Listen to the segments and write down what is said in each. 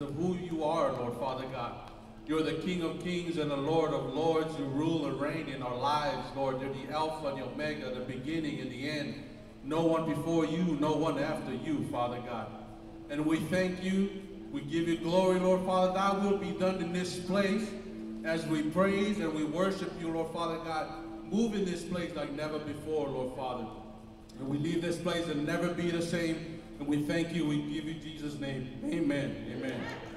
of who you are, Lord Father God. You're the King of kings and the Lord of lords. You rule and reign in our lives, Lord. You're the Alpha and the Omega, the beginning and the end. No one before you, no one after you, Father God. And we thank you. We give you glory, Lord Father. God will be done in this place as we praise and we worship you, Lord Father God. Move in this place like never before, Lord Father. And we leave this place and never be the same. And we thank you. We give you Jesus' name. Amen. Amen.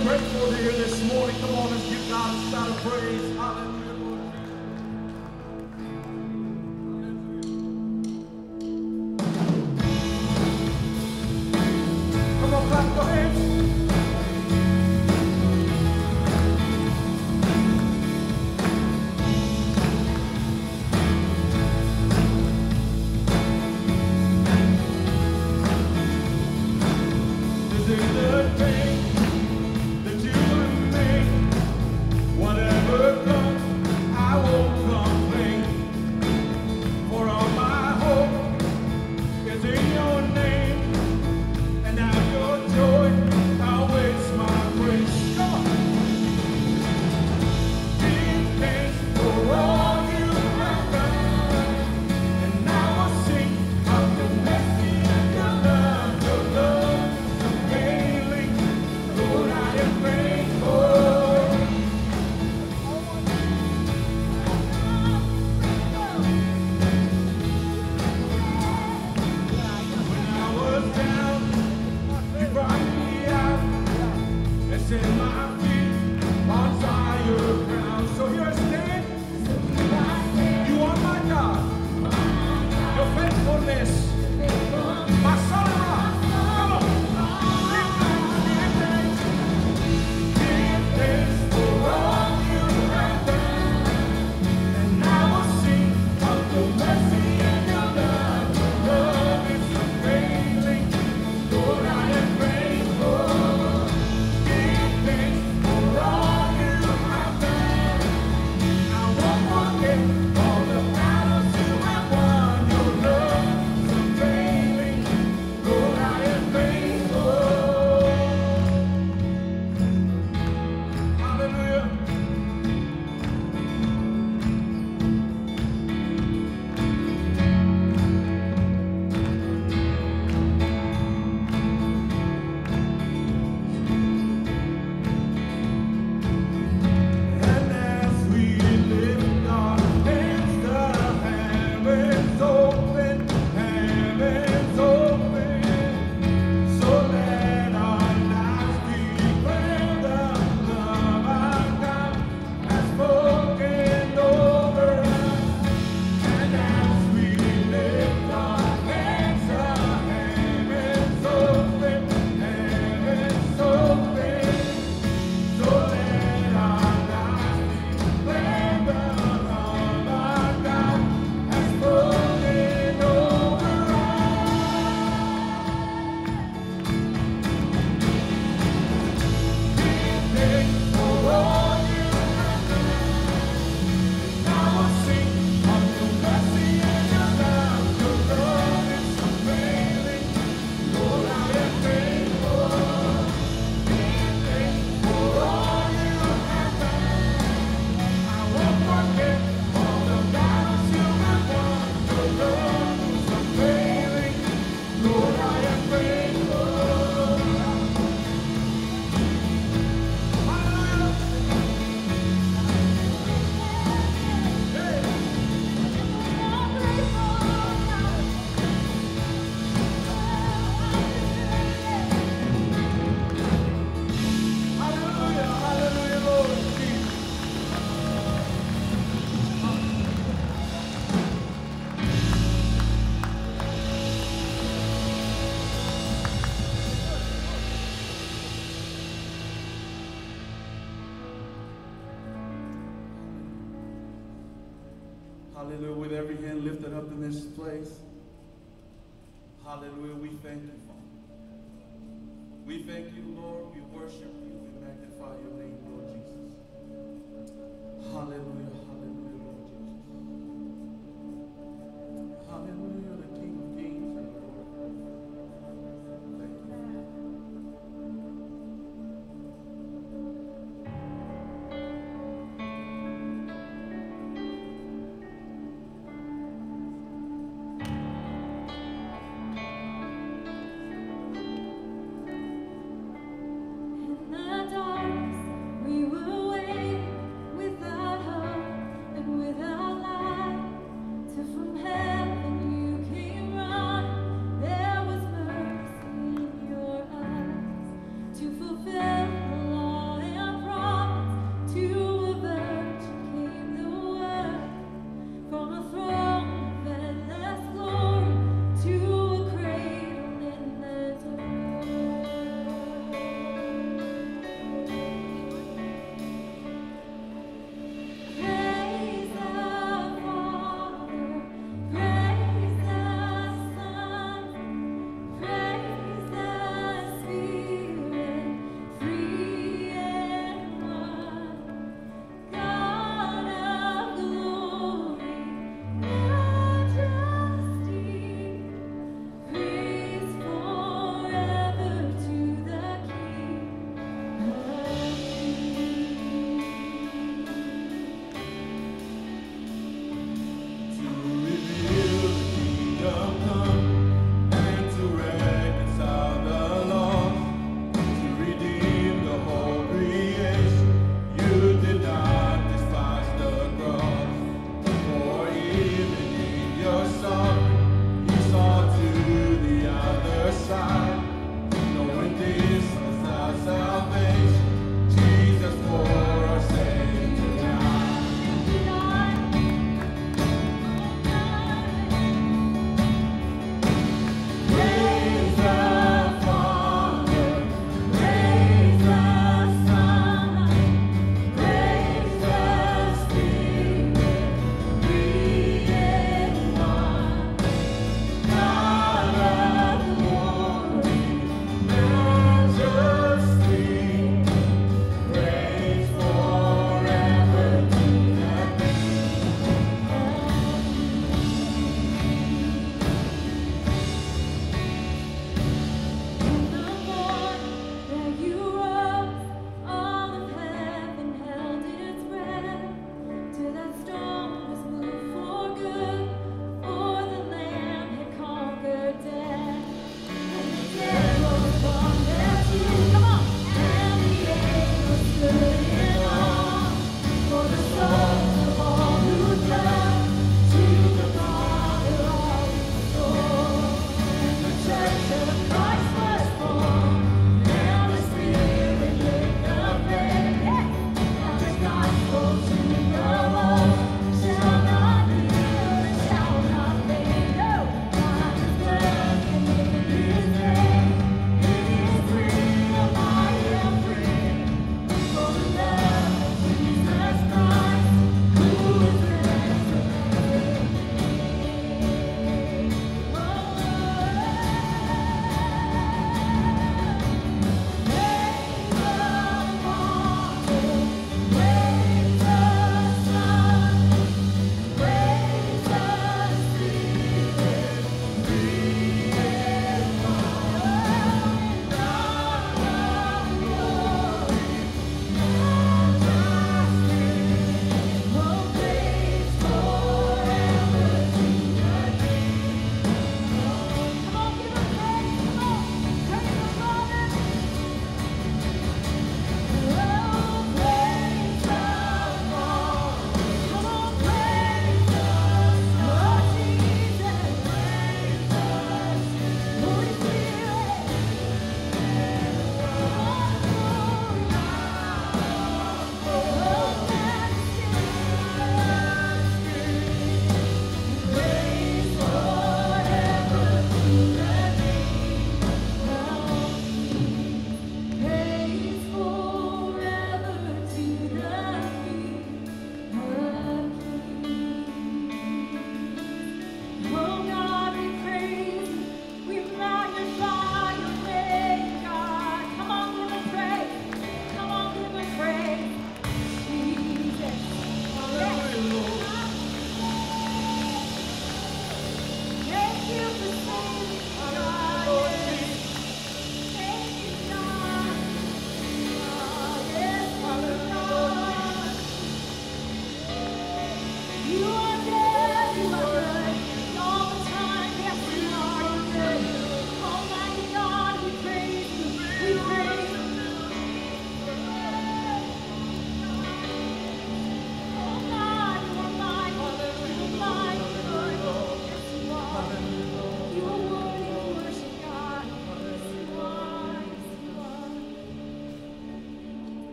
grateful to here this morning. Come on, let's give God a shout of praise. Hallelujah. every hand lifted up in this place. Hallelujah. We thank you, Father. We thank you, Lord. We worship you.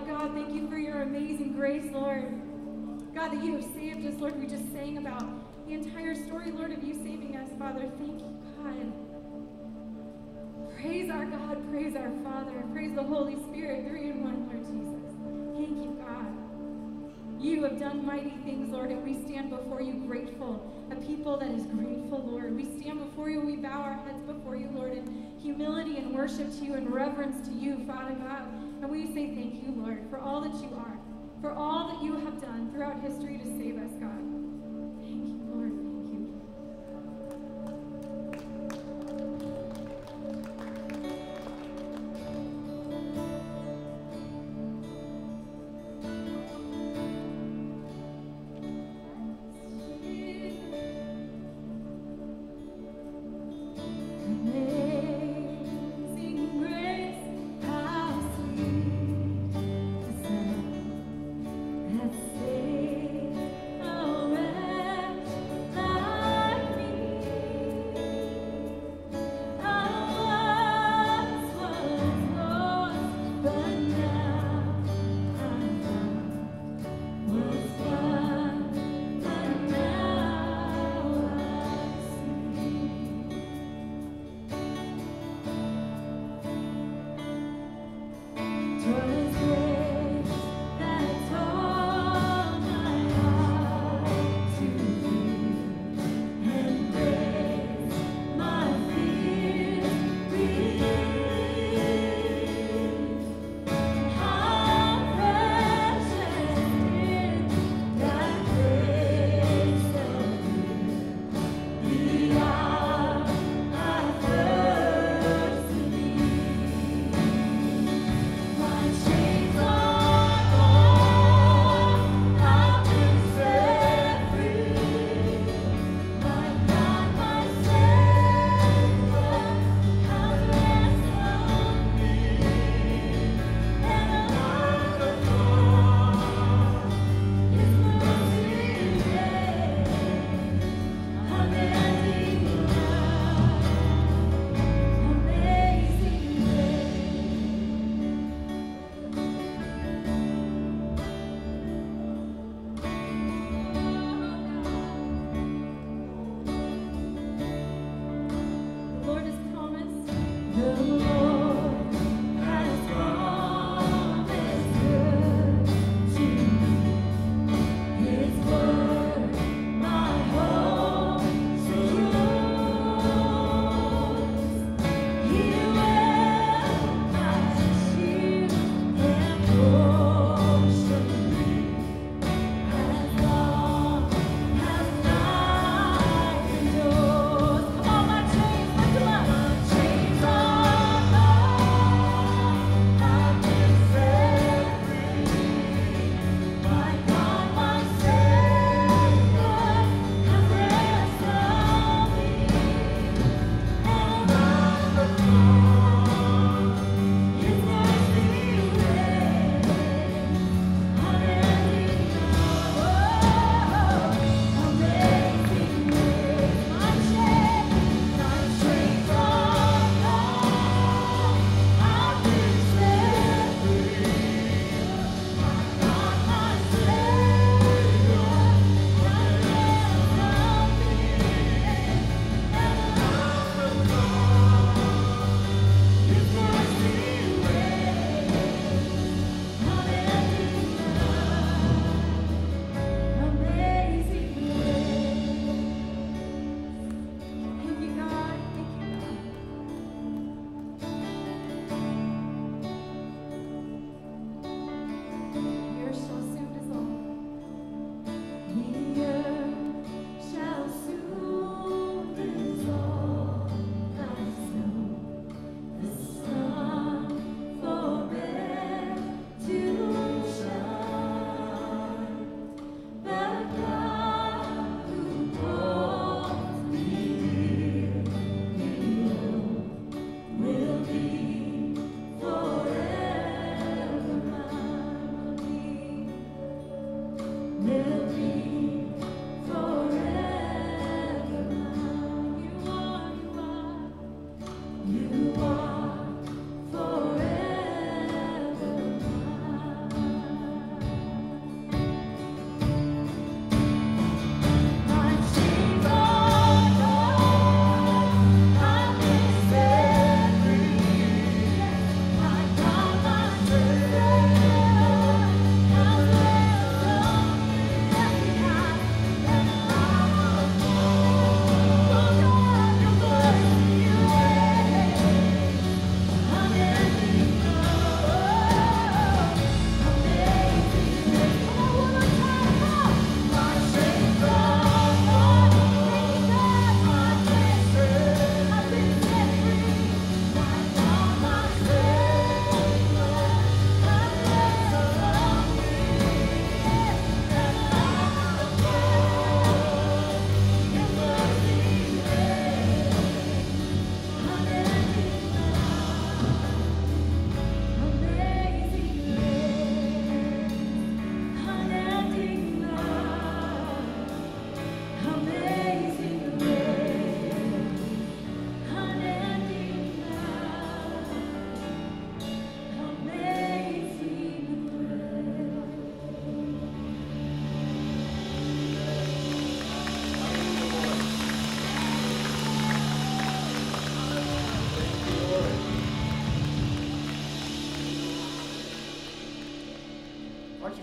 God, thank you for your amazing grace, Lord. God, that you have saved us, Lord. We just sang about the entire story, Lord, of you saving us, Father. Thank you, God. Praise our God, praise our Father, praise the Holy Spirit, three in one, Lord Jesus. Thank you, God. You have done mighty things, Lord, and we stand before you grateful, a people that is grateful, Lord. We stand before you, we bow our heads before you, Lord, in humility and worship to you and reverence to you, Father God. And we say thank you, Lord, for all that you are, for all that you have done throughout history to save us, God.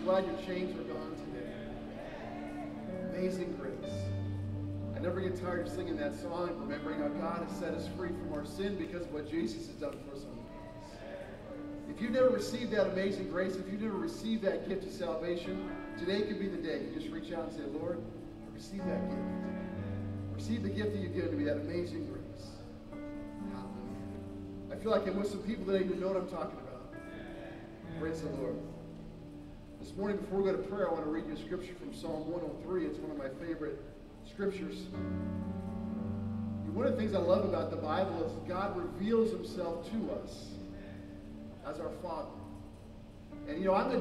Glad your chains are gone today? Amazing grace. I never get tired of singing that song, remembering how God has set us free from our sin because of what Jesus has done for us on the cross. If you've never received that amazing grace, if you've never received that gift of salvation, today could be the day. You just reach out and say, Lord, I receive that gift. Receive the gift that you've given to me, that amazing grace. Hallelujah. I feel like I'm with some people today who know what I'm talking about. Praise the Lord. This morning, before we go to prayer, I want to read you a scripture from Psalm 103. It's one of my favorite scriptures. One of the things I love about the Bible is God reveals himself to us as our Father. And you know, I'm the